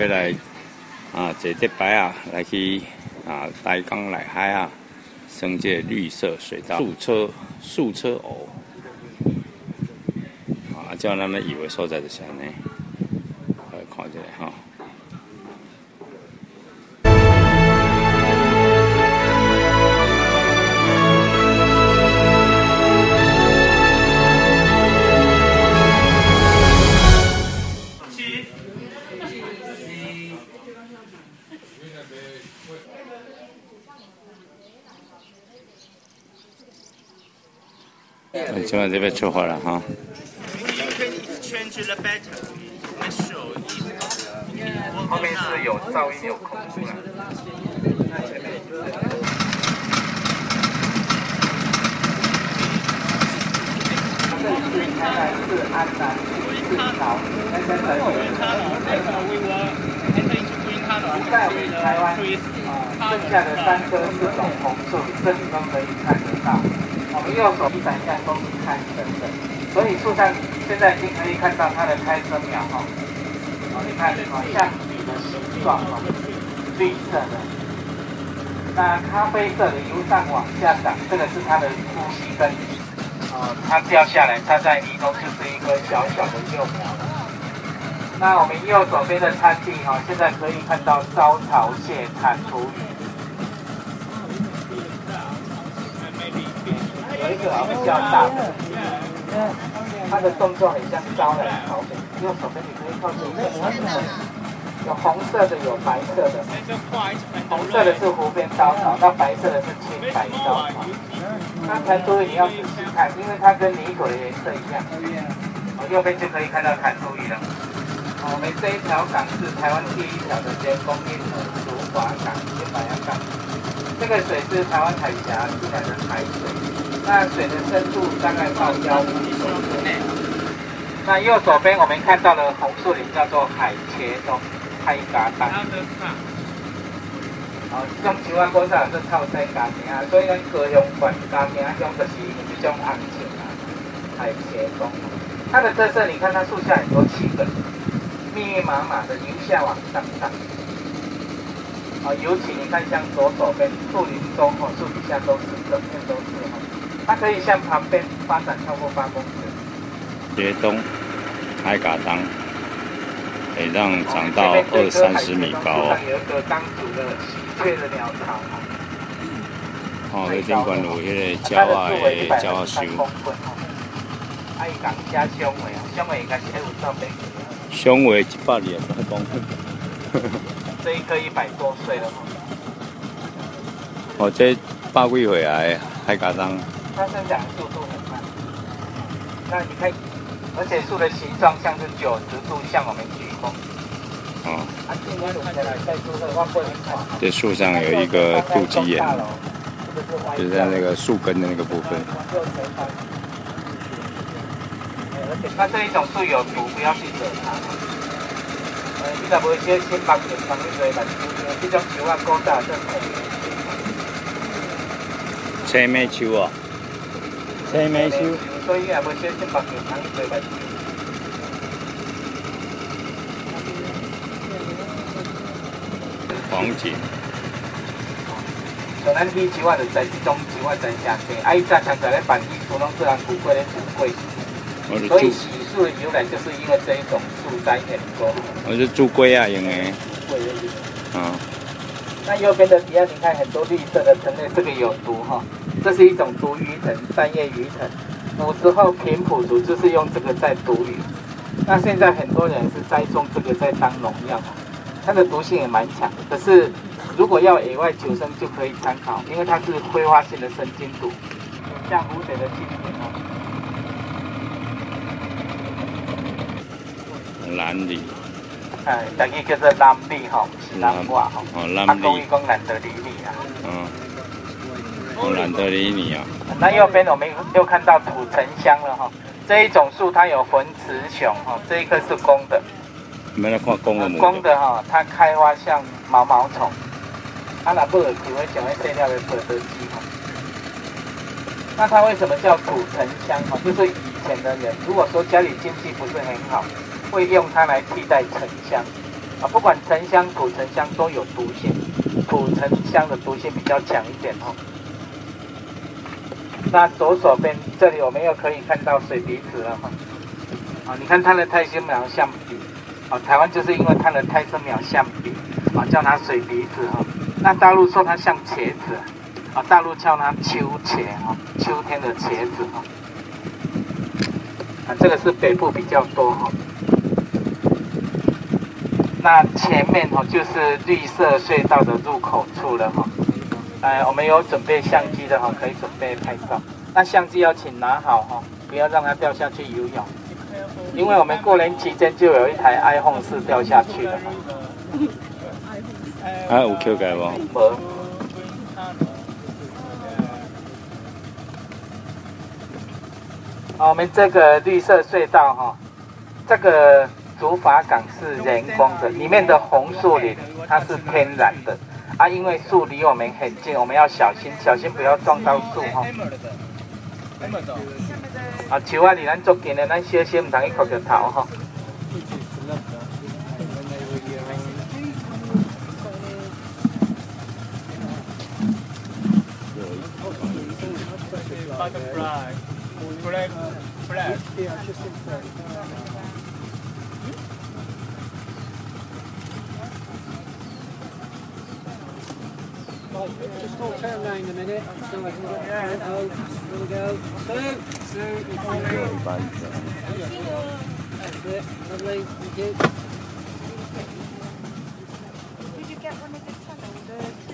要来啊，坐这白啊，来去啊，台江来海啊，升这绿色水道，素车素车藕，啊，叫他们以为所在就是安尼，来看一下哈。今晚这边出发了哈。后面是有噪音有空出来。这里是台南市安南市桥，那边的在我们台湾啊，剩下的三棵四种红色，这里都可以看右手一闪下都是开灯的，所以树上现在已经可以看到它的开生苗哈。哦，你看哦，像你的形状哦，绿色的，那咖啡色的由上往下长，这个是它的呼吸根。哦，它掉下来它在泥中就是一个小小的幼苗。那我们右手边的餐地哈，现在可以看到招潮蟹、产图鱼。有一个比较大的，它的动作很像招来草本。右手边你可以靠近一下，有红色的，有白色的。红色的是湖边招潮，那白色的是青白招潮。那弹图鱼你要仔细看，因为它跟泥土的颜色一样。我右边就可以看到弹图鱼了。我们这一条港是台湾第一条的人工运河——竹华港、新白洋港。这个水是台湾海峡进来的海水。那水的深度大概到腰五米之内。那右手边我们看到的红树林叫做海茄冬、海嘎丹。哦，这种树啊，果实是靠在家庭啊，所以咱高雄管家庭啊，种就是这种红树啊，海茄冬。它的特色，你看它树下很多气根，密密麻麻的由下往上长。啊，尤其你看像左手边树林中哦，树底下都是整片都是哦。它可以向旁边发展超过八公尺。茄冬、海嘎当，可以让长到二三十米高哦。有一个当主的喜鹊的鸟巢。哦，这顶管有迄个鸟啊的鸟树。啊，伊讲加胸围啊，胸围应该是有照片。胸围一百二十公分。这一棵一百多岁了。哦，这百几岁啊？海嘎当。它生长速度很慢，那你看，而且树的形状像是九十度向我们鞠躬。哦。这树上有一个肚脐眼，就是在那个树根的那个部分。那这一种树有毒，不要去惹它。呃，你若无先先帮人帮你做万这种树啊，高大正可以。青梅树哦。所以黄金。像咱以前我就在这种啊，伊在咧办拢做人富贵咧富贵。所以喜树的由来就是因为这一种树栽很多。我是朱龟啊，用的。朱龟的。嗯。那右边的底下你看很多绿色的藤类，这个有毒哈。这是一种毒鱼藤，三叶鱼藤。古时候平埔族就是用这个在毒鱼。那现在很多人是栽种这个在当农药，它的毒性也蛮强。可是如果要野外求生就可以参考，因为它是挥发性的神经毒，像蝴蝶的经典哦。蓝李，哎，等于叫做蓝李哈，是蓝话哈。哦，蓝李。他讲一讲难得李李啊。嗯。哦，难得李李啊。那右边我们又看到土沉香了哈。这一种树它有魂雌雄哈，这一棵是公的。没来看公的公的哈，它开花像毛毛虫。它那不会只会讲会碎掉的蛰得鸡哈。那它为什么叫土沉香哈？就是以前的人如果说家里经济不是很好。会用它来替代沉香，啊，不管沉香、土沉香都有毒性，土沉香的毒性比较强一点哦。那左手边这里我们又可以看到水鼻子了哈。啊，你看它的泰森苗象鼻，啊，台湾就是因为它的泰森苗象鼻，啊，叫它水鼻子哈。那大陆说它像茄子，啊，大陆叫它秋茄哈，秋天的茄子哈。啊，这个是北部比较多哈。那前面哈就是绿色隧道的入口处了哈。哎，我们有准备相机的哈，可以准备拍照。那相机要请拿好哈，不要让它掉下去游泳。因为我们过年期间就有一台 iPhone 四掉下去了。啊，有 Q 改不？无。好，我们这个绿色隧道哈，这个。竹筏港是人工的，里面的红树林它是天然的啊，因为树离我们很近，我们要小心，小心不要撞到树哈。啊，树啊离咱足近的，咱小心唔通去磕着头哈。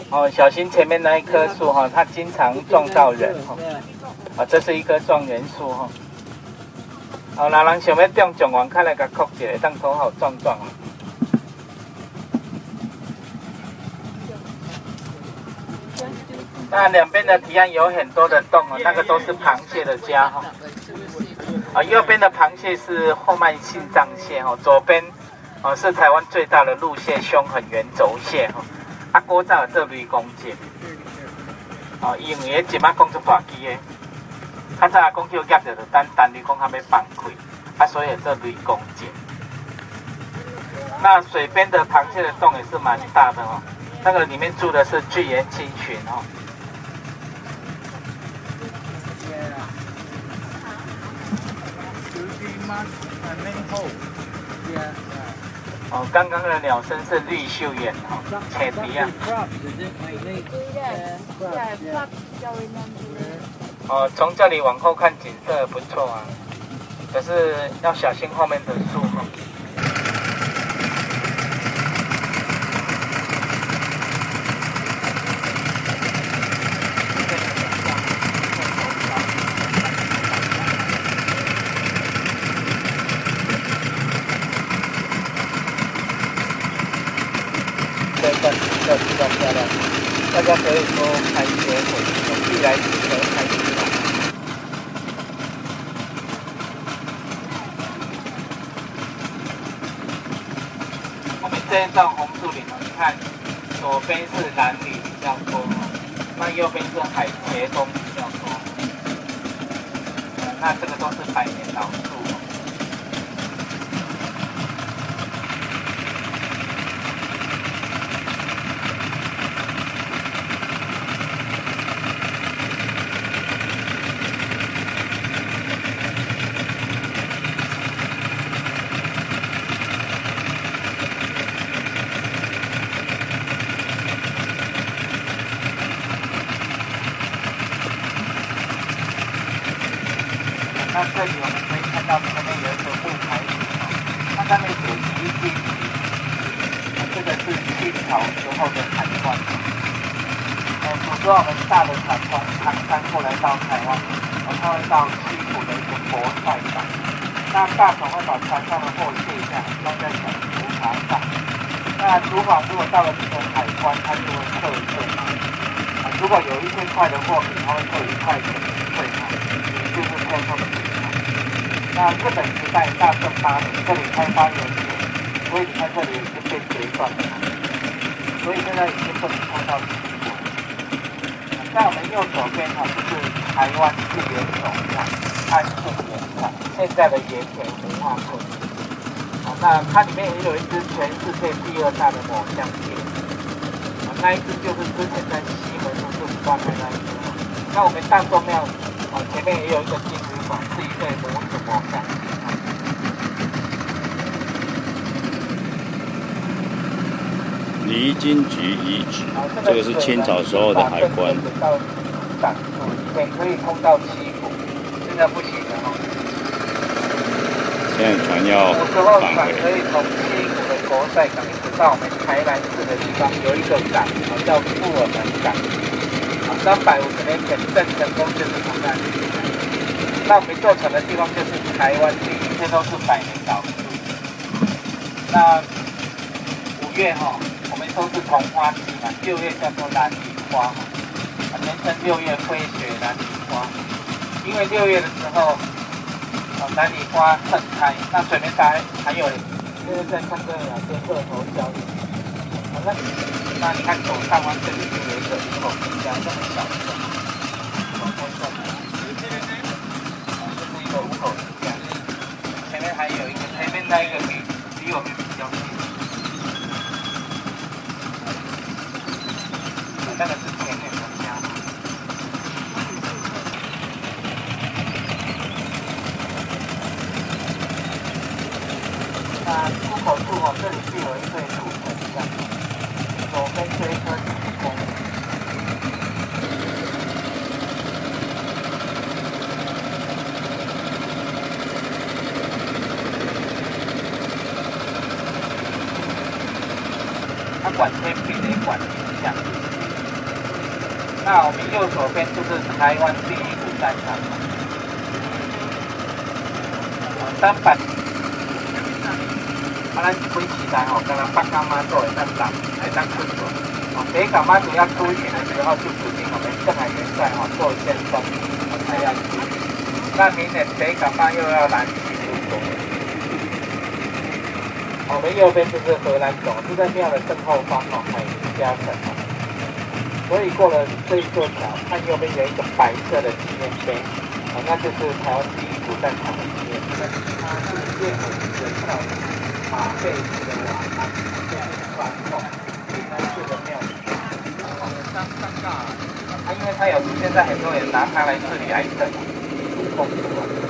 哦，小心前面那一棵树哈，它经常撞到人哈。啊，这是一棵状元树哈。哦，那人想要撞状元，看来个曲一但，当头好撞撞。那两边的堤岸有很多的洞哦，那个都是螃蟹的家哈。啊，右边的螃蟹是后曼性藏蟹哦，左边哦是台湾最大的陆蟹凶狠圆轴蟹哈。啊，古早有做雷公节，哦，因为即马讲出大机的，较早讲叫夹着就等等你讲还没放开，啊，所以做雷公节。那水边的螃蟹的洞也是蛮大的哦，那个里面住的是巨岩青群哦。哦，刚刚的鸟声是绿袖眼哦，彩鼻啊。哦，从这里往后看景色不错啊，可是要小心后面的树哈。要比较漂亮，大家可以多拍一些火手，一来一回拍出来。我们这一段红树林你看左边是蓝鲤比较多，那右边是海茄冬比较多，那这个都是百年老树。那这里我们可以看到前面有一个护台子，它上面写“宜兴”，这个是清朝时候的海关。呃，古时候我们大的船从唐山过来到台湾，它会到西湖的一个博帅港。那大船会把船上的货卸下，装在小竹筏上。那竹筏如果到了这个海关，它就会扣税。啊，如果有一千块的货品，它会扣一块钱的税哈，就是扣扣。那日本时代大正八年，这里开发盐田，所以你看这里已经被截断了，所以现在已经不能看到水果。在我们右手边呢，就是台湾自然总站安顺盐场，现在的盐田文化村。那它里面也有一只全世界第二大的抹香鲸，啊，那一只就是之前在西门路就关的那一只。那我们大众庙啊前面也有一个金鱼馆，是一对母离金局遗址，这个是清朝时候的海关。到港以前可以通到七股，现在不行了哈。现在船要有时候可以从七股的国塞港一直到我们台南市的地方，有一个港，啊叫富尔门港。啊，三百五十年前郑成功就是从那里。那我们坐船的地方就是台湾第一，这都是百年老树。那五月哈、我们都是同花季嘛，六月叫做蓝梨花嘛，啊，人称六月飞雪蓝梨花，因为六月的时候，哦，蓝梨花盛开，那水面上还还有，就是在看这两些鹤头交易，啊，那那你看左上方这里就有一个五口之家，这么小的，哦，看这里，啊，这是一个五口之家，前面还有一个，前面那一个比离我们比较近。那个是前面的。家。那出口处哦，这里是有一对路灯这样，左边这一颗它管天平也管影像。那我们右手边就是台湾第一股战场嘛，三百，啊，咱开起来吼，跟咱北港妈祖会当站，会当ขึ้น坐。哦，北港妈祖要出巡的时候，就指定我们正海元帅哈做先锋，才要出。那明年北港妈又要来起出国。我们右边就是荷兰总，就在庙的正后方哦，海嘉城哦。所以过了这一座桥，看右边有一个白色的纪念碑，啊，那就是台湾第一股战场的纪念碑。它是建有一个叫马背式的瓦它这样传统云南式的庙宇。上上架，啊，因为它有现在很多人拿它来治理癌症，风土啊。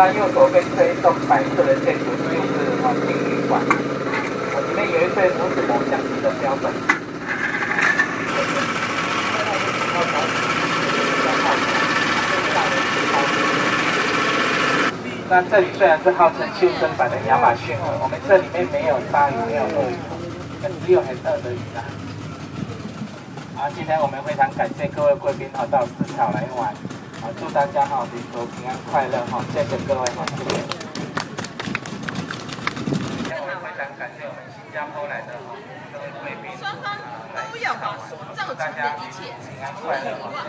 那右手边这一栋白色的建筑就是啊金鱼馆，啊，里面有一对母子抹香鲸的标本。那这里虽然是号称救生版的亚马逊河，我们这里面没有鲨鱼，没有鳄鱼，只有很饿的鱼啦。好，今天我们非常感谢各位贵宾哈到市场来玩，啊，祝大家哈旅途平安快乐哈，谢谢各位哈，谢谢。今天我非常感谢我们新加坡来的哈各位贵宾，双方都要把所造成的一切平安快乐，哈。